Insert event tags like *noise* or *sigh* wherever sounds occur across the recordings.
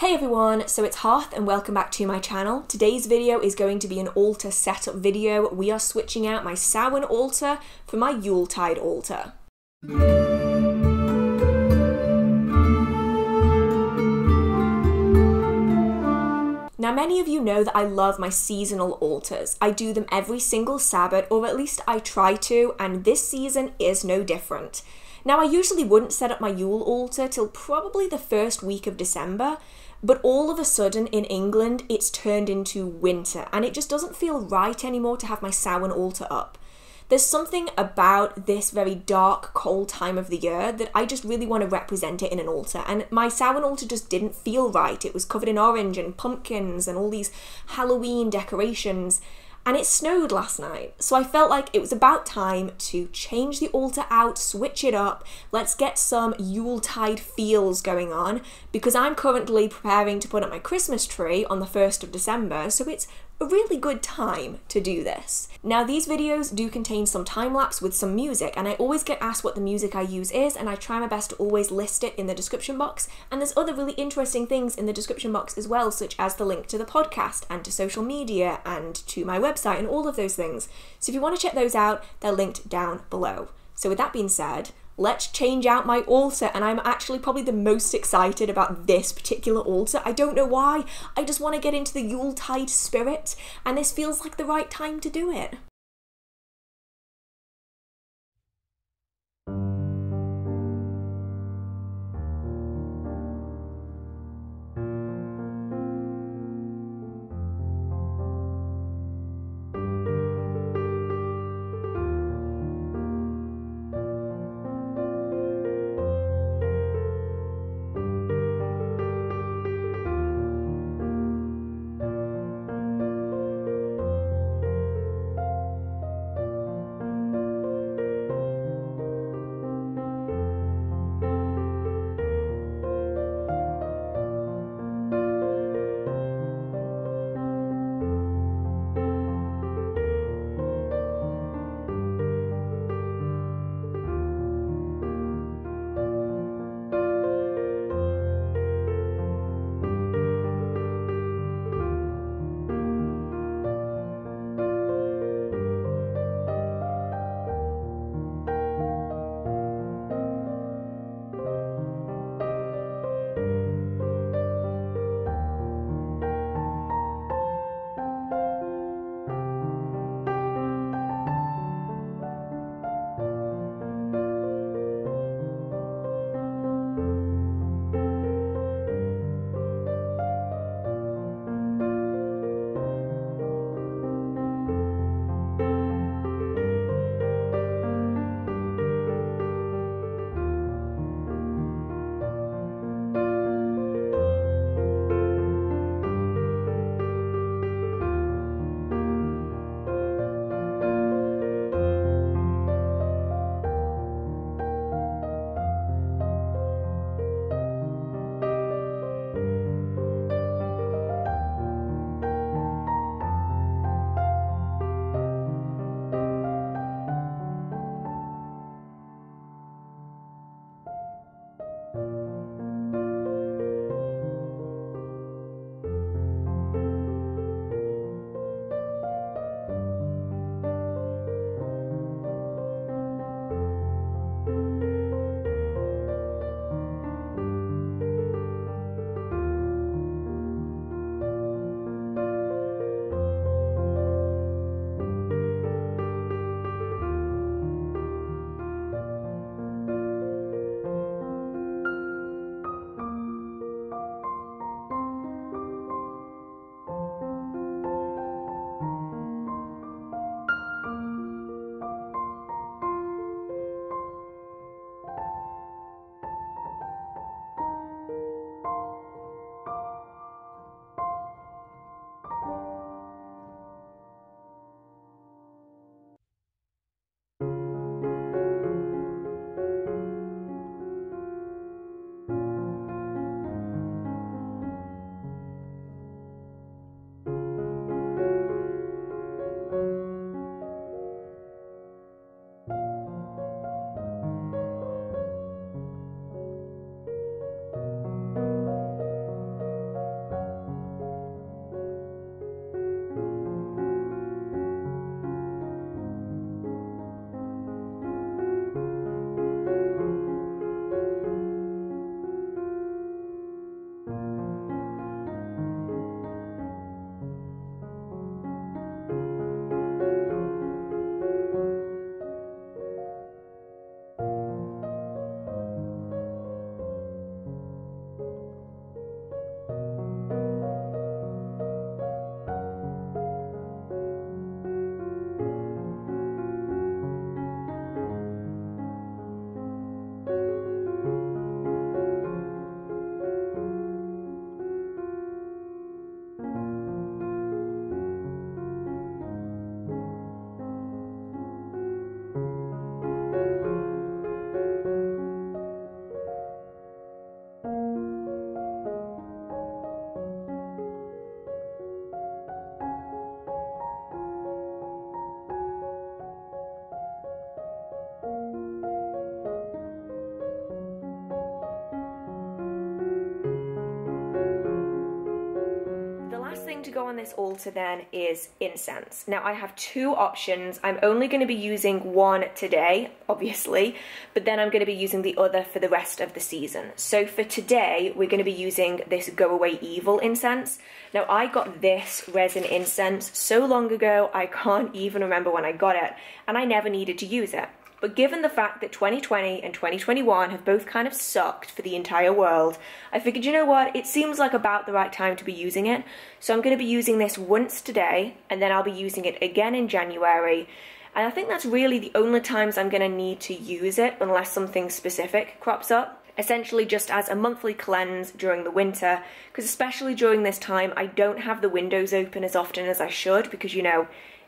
Hey everyone, so it's Hearth and welcome back to my channel. Today's video is going to be an altar setup video. We are switching out my Samhain altar for my Yuletide altar. Now, many of you know that I love my seasonal altars. I do them every single Sabbath, or at least I try to, and this season is no different. Now, I usually wouldn't set up my Yule altar till probably the first week of December, but all of a sudden in England it's turned into winter, and it just doesn't feel right anymore to have my Samhain altar up. There's something about this very dark, cold time of the year that I just really want to represent it in an altar. And my Samhain altar just didn't feel right. It was covered in orange and pumpkins and all these Halloween decorations and it snowed last night. So I felt like it was about time to change the altar out, switch it up. Let's get some Yuletide feels going on because I'm currently preparing to put up my Christmas tree on the 1st of December, so it's a really good time to do this. Now these videos do contain some time lapse with some music and I always get asked what the music I use is and I try my best to always list it in the description box and there's other really interesting things in the description box as well such as the link to the podcast and to social media and to my website and all of those things. So if you want to check those out they're linked down below. So with that being said, let's change out my altar. And I'm actually probably the most excited about this particular altar. I don't know why. I just want to get into the Yuletide spirit, and this feels like the right time to do it. Thing to go on this altar then is incense. Now I have two options. I'm only going to be using one today, obviously, but then I'm going to be using the other for the rest of the season. So for today, we're going to be using this Go Away Evil incense. Now I got this resin incense so long ago, I can't even remember when I got it, and I never needed to use it. But given the fact that 2020 and 2021 have both kind of sucked for the entire world, I figured, you know what, it seems like about the right time to be using it. So I'm going to be using this once today, and then I'll be using it again in January. And I think that's really the only times I'm going to need to use it unless something specific crops up essentially just as a monthly cleanse during the winter because especially during this time I don't have the windows open as often as I should because you know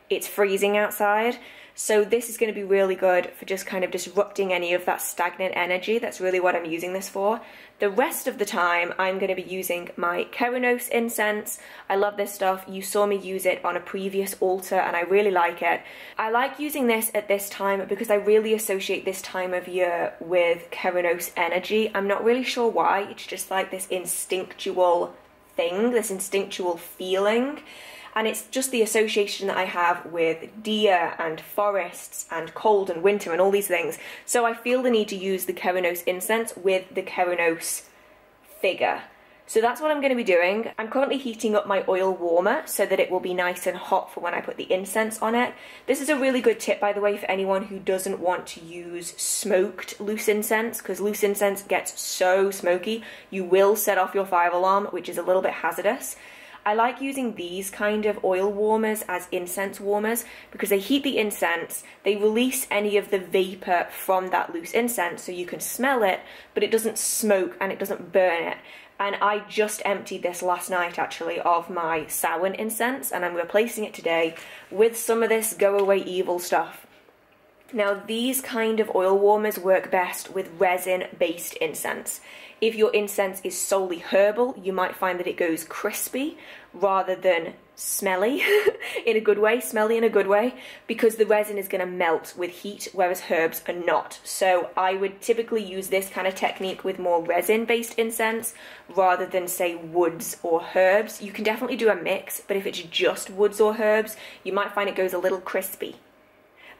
it's freezing outside so this is going to be really good for just kind of disrupting any of that stagnant energy. That's really what I'm using this for. The rest of the time, I'm going to be using my Cernunnos incense. I love this stuff. You saw me use it on a previous altar and I really like it. I like using this at this time because I really associate this time of year with Cernunnos energy. I'm not really sure why. It's just like this instinctual thing, this instinctual feeling and it's just the association that I have with deer and forests and cold and winter and all these things. So I feel the need to use the Cernunnos incense with the Cernunnos figure. So that's what I'm going to be doing. I'm currently heating up my oil warmer so that it will be nice and hot for when I put the incense on it. This is a really good tip, by the way, for anyone who doesn't want to use smoked loose incense, because loose incense gets so smoky, you will set off your fire alarm, which is a little bit hazardous. I like using these kind of oil warmers as incense warmers because they heat the incense, they release any of the vapor from that loose incense so you can smell it, but it doesn't smoke and it doesn't burn it. And I just emptied this last night actually of my Samhain incense and I'm replacing it today with some of this Go Away Evil stuff. Now these kind of oil warmers work best with resin based incense. If your incense is solely herbal, you might find that it goes crispy rather than smelly *laughs* in a good way, smelly in a good way, because the resin is going to melt with heat, whereas herbs are not. So I would typically use this kind of technique with more resin-based incense rather than say woods or herbs. You can definitely do a mix, but if it's just woods or herbs, you might find it goes a little crispy.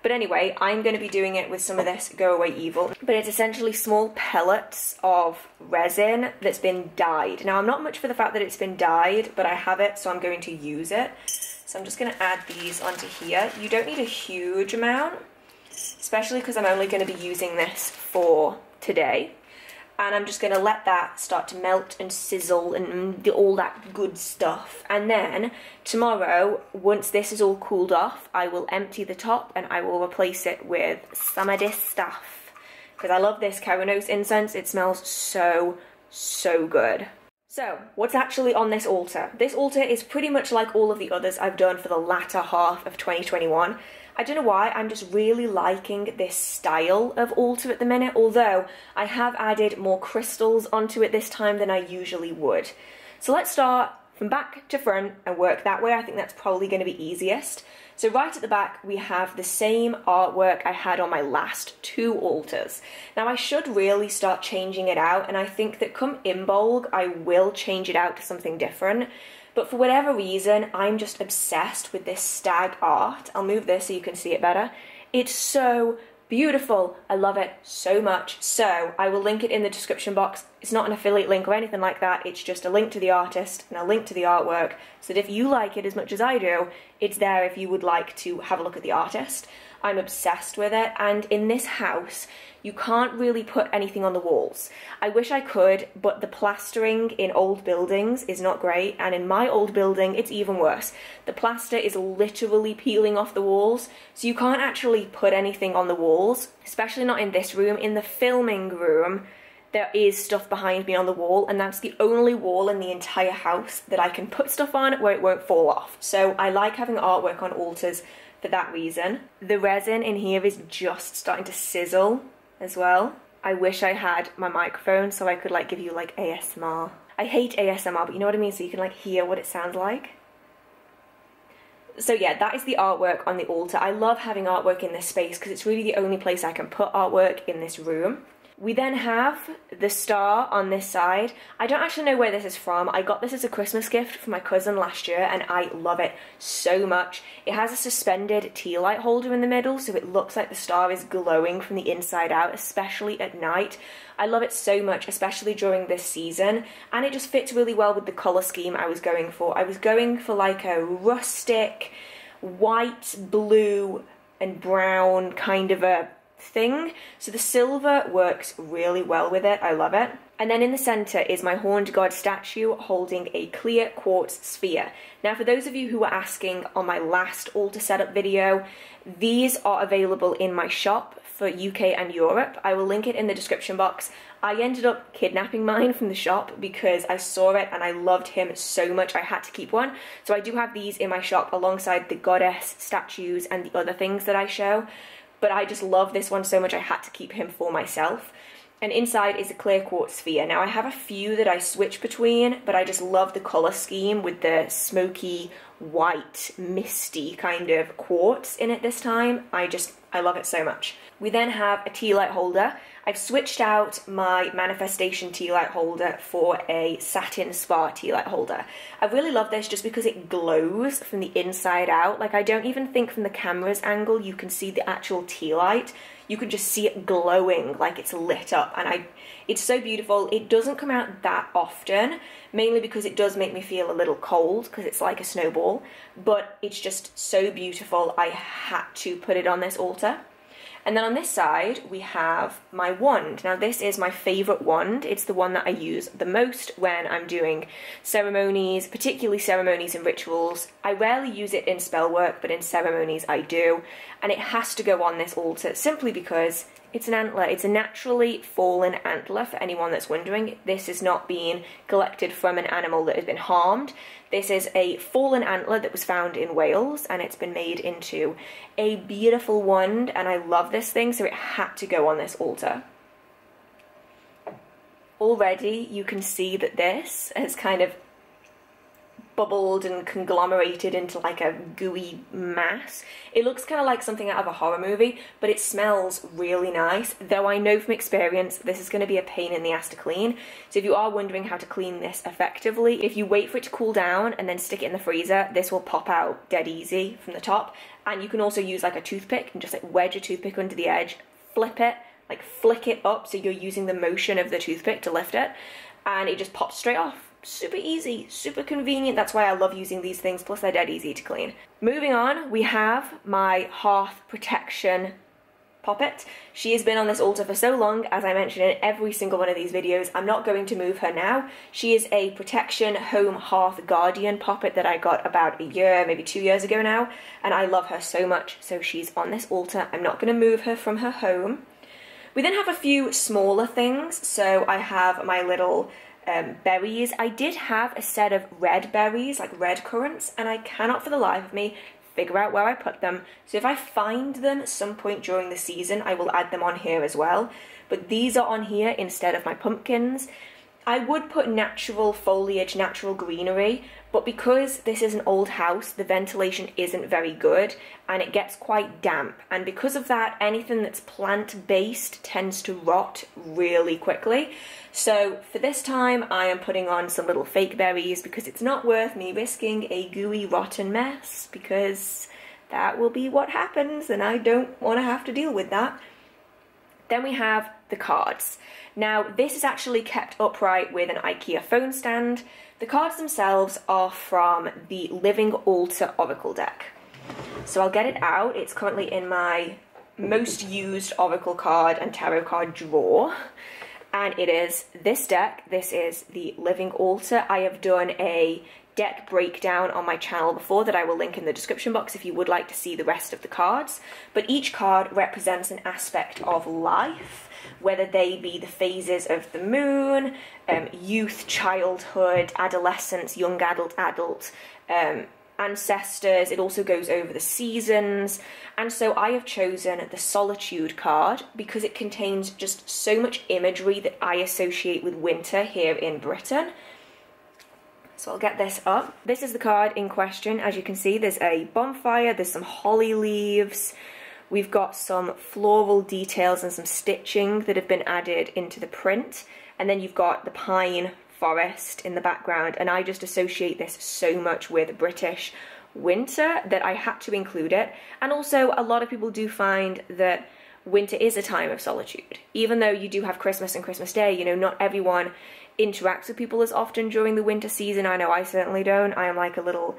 But anyway, I'm going to be doing it with some of this Go Away Evil. But it's essentially small pellets of resin that's been dyed. Now, I'm not much for the fact that it's been dyed, but I have it, so I'm going to use it. So I'm just going to add these onto here. You don't need a huge amount, especially because I'm only going to be using this for today and I'm just going to let that start to melt and sizzle and all that good stuff. And then tomorrow, once this is all cooled off, I will empty the top and I will replace it with some of this stuff. Because I love this Cernunnos incense, it smells so, so good. So, what's actually on this altar? This altar is pretty much like all of the others I've done for the latter half of 2021. I don't know why, I'm just really liking this style of altar at the minute, although I have added more crystals onto it this time than I usually would. So let's start from back to front and work that way. I think that's probably going to be easiest. So right at the back, we have the same artwork I had on my last two altars. Now I should really start changing it out, and I think that come Imbolg, I will change it out to something different. But for whatever reason, I'm just obsessed with this stag art. I'll move this so you can see it better. It's so beautiful. I love it so much. So I will link it in the description box. It's not an affiliate link or anything like that. It's just a link to the artist and a link to the artwork so that if you like it as much as I do, it's there if you would like to have a look at the artist. I'm obsessed with it. And in this house, you can't really put anything on the walls. I wish I could, but the plastering in old buildings is not great. And in my old building, it's even worse. The plaster is literally peeling off the walls. So you can't actually put anything on the walls, especially not in this room. In the filming room, there is stuff behind me on the wall and that's the only wall in the entire house that I can put stuff on where it won't fall off. So I like having artwork on altars for that reason. The resin in here is just starting to sizzle as well. I wish I had my microphone so I could like give you like ASMR. I hate ASMR, but you know what I mean? So you can like hear what it sounds like. So yeah, that is the artwork on the altar. I love having artwork in this space because it's really the only place I can put artwork in this room. We then have the star on this side. I don't actually know where this is from. I got this as a Christmas gift from my cousin last year and I love it so much. It has a suspended tea light holder in the middle so it looks like the star is glowing from the inside out, especially at night. I love it so much, especially during this season, and it just fits really well with the colour scheme I was going for. I was going for like a rustic, white, blue, and brown kind of a thing. So the silver works really well with it. I love it. And then in the center is my horned god statue holding a clear quartz sphere. Now for those of you who were asking on my last altar setup video, these are available in my shop for UK and Europe. I will link it in the description box. I ended up kidnapping mine from the shop because I saw it and I loved him so much I had to keep one. So I do have these in my shop alongside the goddess statues and the other things that I show but I just love this one so much I had to keep him for myself. And inside is a clear quartz sphere. Now I have a few that I switch between, but I just love the colour scheme with the smoky, white, misty kind of quartz in it this time. I just, I love it so much. We then have a tea light holder. I've switched out my manifestation tea light holder for a satin spar tea light holder. I really love this just because it glows from the inside out. Like I don't even think from the camera's angle you can see the actual tea light. You can just see it glowing like it's lit up and I it's so beautiful. It doesn't come out that often, mainly because it does make me feel a little cold because it's like a snowball, but it's just so beautiful. I had to put it on this altar. And then on this side, we have my wand. Now this is my favorite wand. It's the one that I use the most when I'm doing ceremonies, particularly ceremonies and rituals. I rarely use it in spell work, but in ceremonies I do. And it has to go on this altar simply because it's an antler. It's a naturally fallen antler for anyone that's wondering. This is not being collected from an animal that has been harmed. This is a fallen antler that was found in Wales and it's been made into a beautiful wand and I love this thing so it had to go on this altar. Already you can see that this has kind of bubbled and conglomerated into like a gooey mass. It looks kind of like something out of a horror movie, but it smells really nice, though I know from experience this is going to be a pain in the ass to clean. So if you are wondering how to clean this effectively, if you wait for it to cool down and then stick it in the freezer, this will pop out dead easy from the top. And you can also use like a toothpick and just like wedge a toothpick under the edge, flip it, like flick it up so you're using the motion of the toothpick to lift it, and it just pops straight off super easy, super convenient. That's why I love using these things, plus they're dead easy to clean. Moving on, we have my hearth protection poppet. She has been on this altar for so long, as I mentioned in every single one of these videos. I'm not going to move her now. She is a protection home hearth guardian poppet that I got about a year, maybe two years ago now, and I love her so much, so she's on this altar. I'm not going to move her from her home. We then have a few smaller things, so I have my little um, berries. I did have a set of red berries, like red currants, and I cannot for the life of me figure out where I put them. So if I find them at some point during the season, I will add them on here as well. But these are on here instead of my pumpkins. I would put natural foliage, natural greenery, but because this is an old house, the ventilation isn't very good and it gets quite damp. And because of that, anything that's plant-based tends to rot really quickly. So for this time, I am putting on some little fake berries because it's not worth me risking a gooey, rotten mess because that will be what happens and I don't want to have to deal with that. Then we have the cards. Now, this is actually kept upright with an IKEA phone stand. The cards themselves are from the Living Altar Oracle deck. So I'll get it out. It's currently in my most used Oracle card and tarot card drawer. And it is this deck. This is the Living Altar. I have done a deck breakdown on my channel before that I will link in the description box if you would like to see the rest of the cards. But each card represents an aspect of life, whether they be the phases of the moon, um, youth, childhood, adolescence, young adult, adult, um, ancestors, it also goes over the seasons, and so I have chosen the Solitude card because it contains just so much imagery that I associate with winter here in Britain. So I'll get this up. This is the card in question. As you can see, there's a bonfire, there's some holly leaves, We've got some floral details and some stitching that have been added into the print. And then you've got the pine forest in the background. And I just associate this so much with British winter that I had to include it. And also, a lot of people do find that winter is a time of solitude. Even though you do have Christmas and Christmas Day, you know, not everyone interacts with people as often during the winter season. I know I certainly don't. I am like a little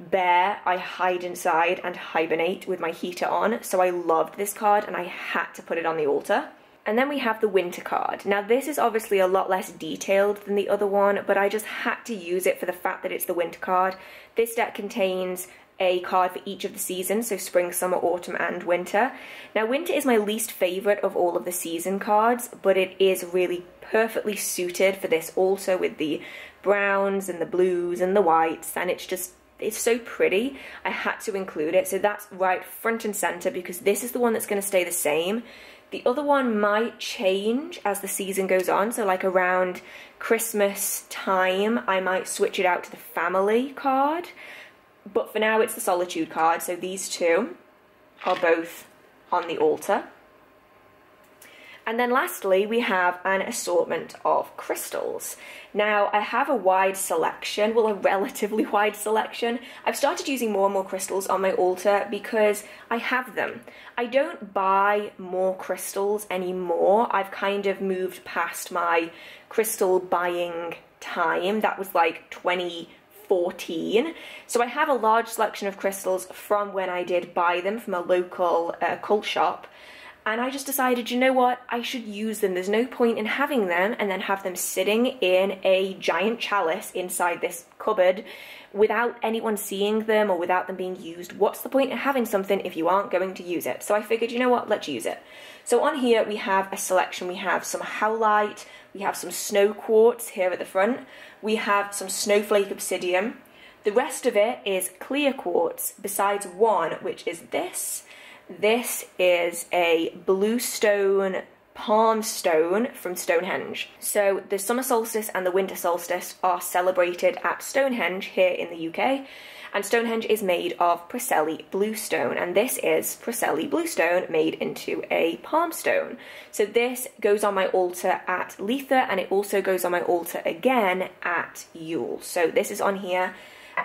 bear. I hide inside and hibernate with my heater on. So I loved this card and I had to put it on the altar. And then we have the winter card. Now this is obviously a lot less detailed than the other one, but I just had to use it for the fact that it's the winter card. This deck contains a card for each of the seasons, so spring, summer, autumn, and winter. Now, winter is my least favourite of all of the season cards, but it is really perfectly suited for this also with the browns and the blues and the whites, and it's just it's so pretty. I had to include it, so that's right front and centre because this is the one that's going to stay the same. The other one might change as the season goes on, so like around Christmas time, I might switch it out to the family card. But for now, it's the solitude card, so these two are both on the altar. And then lastly, we have an assortment of crystals. Now, I have a wide selection, well, a relatively *laughs* wide selection. I've started using more and more crystals on my altar because I have them. I don't buy more crystals anymore. I've kind of moved past my crystal buying time. That was like 2014. So I have a large selection of crystals from when I did buy them from a local uh, cult shop and I just decided, you know what, I should use them. There's no point in having them and then have them sitting in a giant chalice inside this cupboard without anyone seeing them or without them being used. What's the point in having something if you aren't going to use it? So I figured, you know what, let's use it. So on here we have a selection. We have some howlite, we have some snow quartz here at the front, we have some snowflake obsidian. The rest of it is clear quartz, besides one, which is this, this is a bluestone palm stone from Stonehenge. So the summer solstice and the winter solstice are celebrated at Stonehenge here in the UK. And Stonehenge is made of Preseli bluestone, and this is Preseli bluestone made into a palm stone. So this goes on my altar at Litha, and it also goes on my altar again at Yule. So this is on here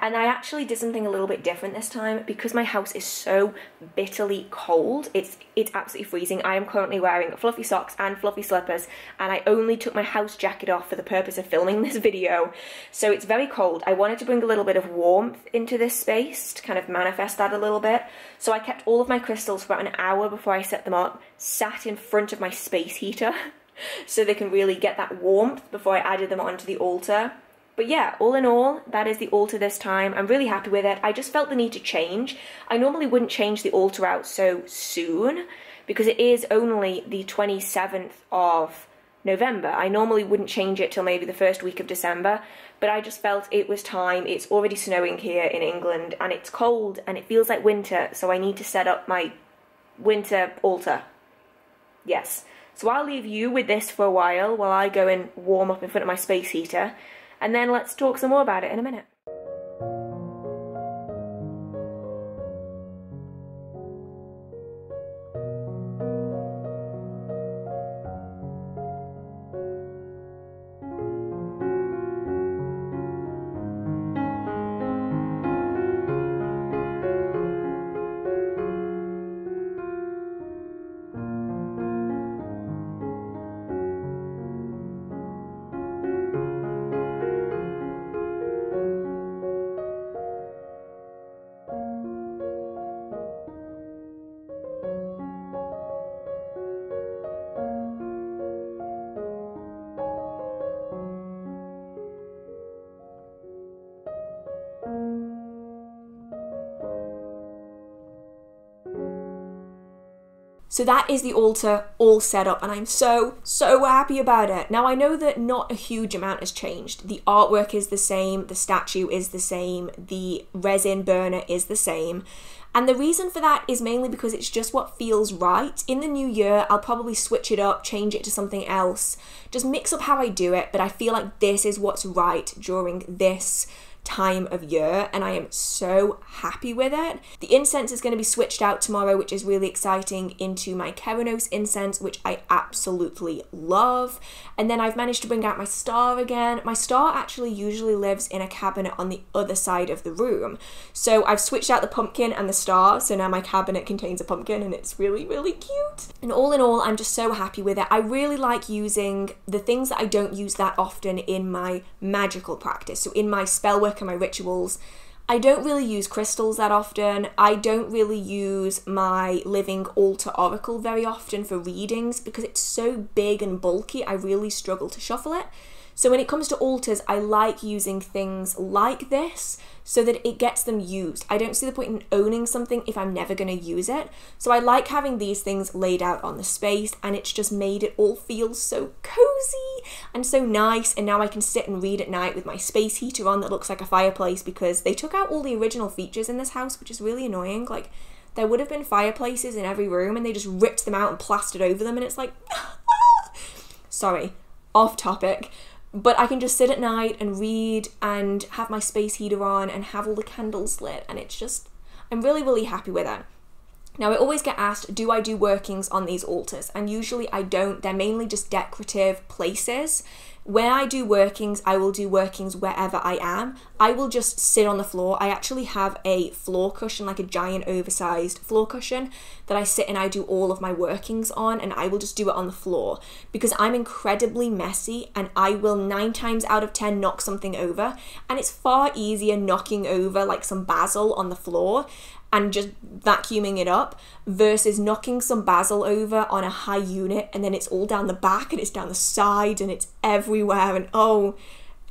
and I actually did something a little bit different this time because my house is so bitterly cold. It's it's absolutely freezing. I am currently wearing fluffy socks and fluffy slippers and I only took my house jacket off for the purpose of filming this video. So it's very cold. I wanted to bring a little bit of warmth into this space to kind of manifest that a little bit. So I kept all of my crystals for about an hour before I set them up, sat in front of my space heater *laughs* so they can really get that warmth before I added them onto the altar. But yeah, all in all, that is the altar this time. I'm really happy with it. I just felt the need to change. I normally wouldn't change the altar out so soon because it is only the 27th of November. I normally wouldn't change it till maybe the first week of December, but I just felt it was time. It's already snowing here in England and it's cold and it feels like winter, so I need to set up my winter altar. Yes. So I'll leave you with this for a while while I go and warm up in front of my space heater and then let's talk some more about it in a minute. So that is the altar all set up, and I'm so, so happy about it. Now, I know that not a huge amount has changed. The artwork is the same, the statue is the same, the resin burner is the same. And the reason for that is mainly because it's just what feels right. In the new year, I'll probably switch it up, change it to something else, just mix up how I do it, but I feel like this is what's right during this time of year and I am so happy with it. The incense is going to be switched out tomorrow, which is really exciting, into my Cernunnos incense, which I absolutely love. And then I've managed to bring out my star again. My star actually usually lives in a cabinet on the other side of the room. So I've switched out the pumpkin and the star, so now my cabinet contains a pumpkin and it's really, really cute. And all in all, I'm just so happy with it. I really like using the things that I don't use that often in my magical practice. So in my spell work and my rituals, I don't really use crystals that often. I don't really use my living altar oracle very often for readings because it's so big and bulky. I really struggle to shuffle it. So when it comes to altars, I like using things like this so that it gets them used. I don't see the point in owning something if I'm never going to use it. So I like having these things laid out on the space and it's just made it all feel so cozy and so nice. And now I can sit and read at night with my space heater on that looks like a fireplace because they took out all the original features in this house, which is really annoying. Like, there would have been fireplaces in every room and they just ripped them out and plastered over them and it's like *laughs* ah, sorry off topic but I can just sit at night and read and have my space heater on and have all the candles lit, and it's just, I'm really, really happy with it. Now, I always get asked, do I do workings on these altars? And usually I don't. They're mainly just decorative places. When I do workings, I will do workings wherever I am. I will just sit on the floor. I actually have a floor cushion, like a giant oversized floor cushion, that I sit and I do all of my workings on, and I will just do it on the floor because I'm incredibly messy and I will nine times out of ten knock something over. And it's far easier knocking over like some basil on the floor and just vacuuming it up versus knocking some basil over on a high unit and then it's all down the back and it's down the side and it's everywhere and oh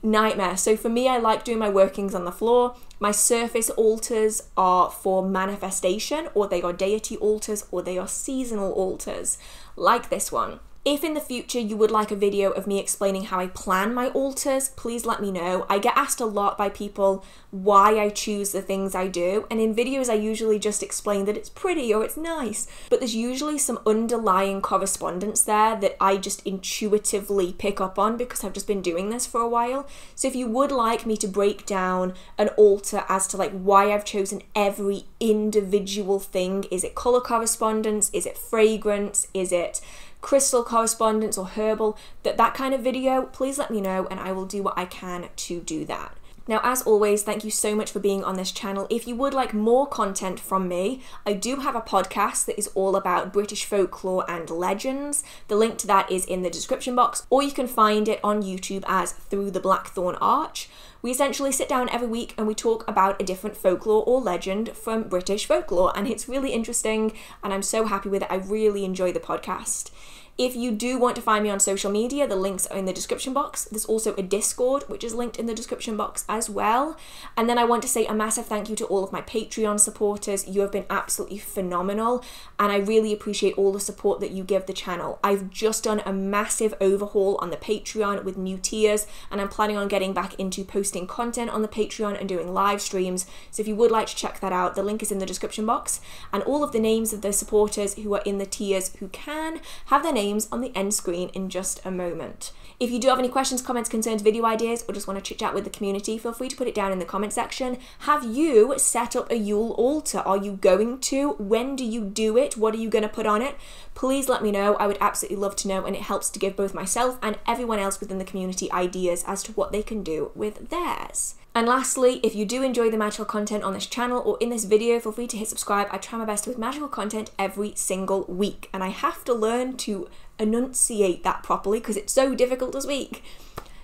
nightmare. So for me I like doing my workings on the floor. My surface altars are for manifestation or they are deity altars or they are seasonal altars like this one. If in the future you would like a video of me explaining how I plan my altars, please let me know. I get asked a lot by people why I choose the things I do, and in videos I usually just explain that it's pretty or it's nice, but there's usually some underlying correspondence there that I just intuitively pick up on because I've just been doing this for a while. So if you would like me to break down an altar as to like why I've chosen every individual thing, is it color correspondence, is it fragrance, is it crystal correspondence or herbal, that that kind of video, please let me know and I will do what I can to do that. Now, as always, thank you so much for being on this channel. If you would like more content from me, I do have a podcast that is all about British folklore and legends. The link to that is in the description box, or you can find it on YouTube as Through the Blackthorn Arch. We essentially sit down every week and we talk about a different folklore or legend from British folklore, and it's really interesting, and I'm so happy with it. I really enjoy the podcast. If you do want to find me on social media, the links are in the description box. There's also a Discord, which is linked in the description box as well. And then I want to say a massive thank you to all of my Patreon supporters. You have been absolutely phenomenal, and I really appreciate all the support that you give the channel. I've just done a massive overhaul on the Patreon with new tiers, and I'm planning on getting back into posting content on the Patreon and doing live streams. So if you would like to check that out, the link is in the description box. And all of the names of the supporters who are in the tiers who can have their names names on the end screen in just a moment. If you do have any questions, comments, concerns, video ideas, or just want to chit chat with the community, feel free to put it down in the comment section. Have you set up a Yule altar? Are you going to? When do you do it? What are you going to put on it? Please let me know. I would absolutely love to know, and it helps to give both myself and everyone else within the community ideas as to what they can do with theirs. And lastly, if you do enjoy the magical content on this channel or in this video, feel free to hit subscribe. I try my best with magical content every single week, and I have to learn to enunciate that properly because it's so difficult to speak.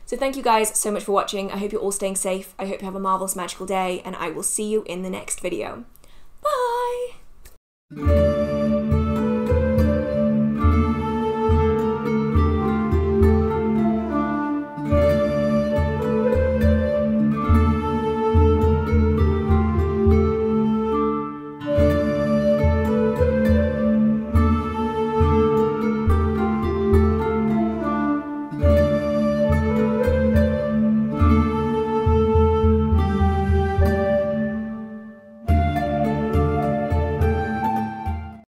So thank you guys so much for watching. I hope you're all staying safe. I hope you have a marvelous magical day, and I will see you in the next video. Bye!